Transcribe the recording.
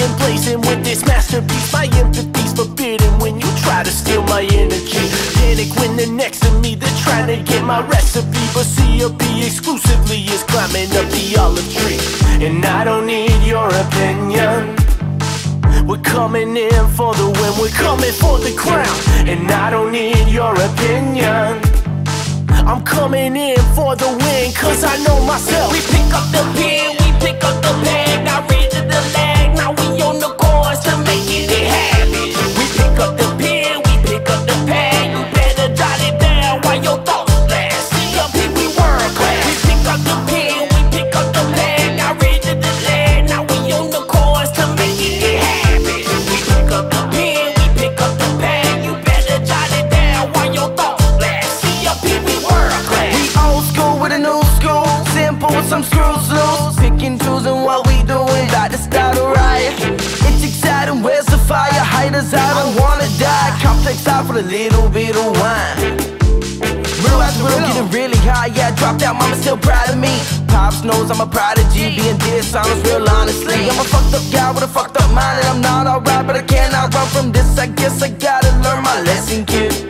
Emblazoned with this masterpiece. My empathy's forbidden when you try to steal my energy. Panic when they're next to me, they're trying to get my recipe. But CFP exclusively is climbing up the olive tree. And I don't need your opinion. We're coming in for the win, we're coming for the crown. And I don't need your opinion. I'm coming in for the win, cause I know myself. We pick up the some screws loose. Pick and choosing what we doing, got to start a riot. It's exciting, where's the fire? Haters, I don't wanna die. Complex out for a little bit of wine. Real after real, getting really high. Yeah, dropped out, mama still proud of me. Pops knows I'm a prodigy, being dishonest, real honestly. I'm a fucked up guy with a fucked up mind, and I'm not alright, but I cannot run from this. I guess I gotta learn my lesson, kid.